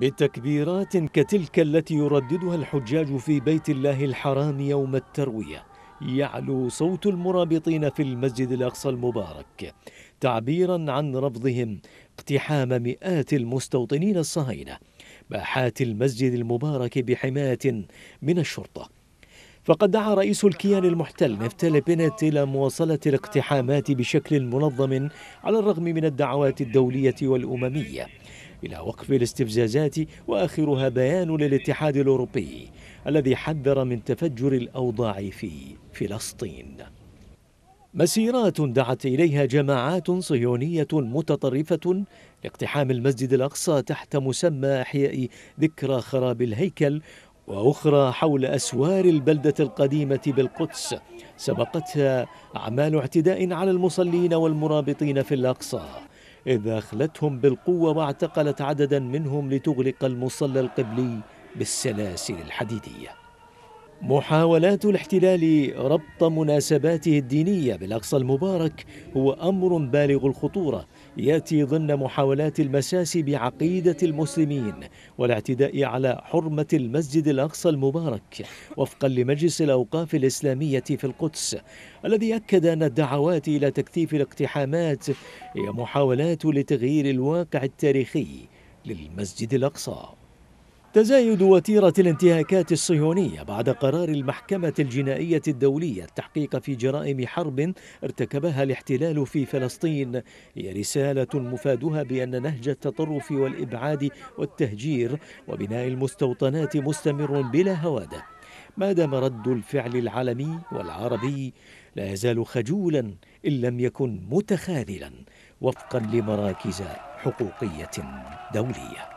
بتكبيرات كتلك التي يرددها الحجاج في بيت الله الحرام يوم التروية. يعلو صوت المرابطين في المسجد الأقصى المبارك. تعبيرا عن رفضهم اقتحام مئات المستوطنين الصهاينة. باحات المسجد المبارك بحمايه من الشرطة. فقد دعا رئيس الكيان المحتل نفتالي بنت إلى مواصلة الاقتحامات بشكل منظم على الرغم من الدعوات الدولية والأممية. إلى وقف الاستفزازات وآخرها بيان للاتحاد الأوروبي الذي حذر من تفجر الأوضاع في فلسطين. مسيرات دعت إليها جماعات صهيونية متطرفة لاقتحام المسجد الأقصى تحت مسمى إحياء ذكرى خراب الهيكل وأخرى حول أسوار البلدة القديمة بالقدس. سبقتها أعمال اعتداء على المصلين والمرابطين في الأقصى. إذ أخلتهم بالقوة واعتقلت عددا منهم لتغلق المصلى القبلي بالسلاسل الحديدية. محاولات الاحتلال ربط مناسباته الدينية بالأقصى المبارك هو أمر بالغ الخطورة. يأتي ضمن محاولات المساس بعقيدة المسلمين والاعتداء على حرمة المسجد الأقصى المبارك وفقا لمجلس الأوقاف الإسلامية في القدس الذي أكد أن الدعوات إلى تكثيف الاقتحامات هي محاولات لتغيير الواقع التاريخي للمسجد الأقصى. تزايد وتيرة الانتهاكات الصهيونية بعد قرار المحكمة الجنائية الدولية التحقيق في جرائم حرب ارتكبها الاحتلال في فلسطين. هي رسالة مفادها بأن نهج التطرف والإبعاد والتهجير وبناء المستوطنات مستمر بلا هوادة ما دام رد الفعل العالمي والعربي لا يزال خجولا إن لم يكن متخاذلا وفقا لمراكز حقوقية دولية.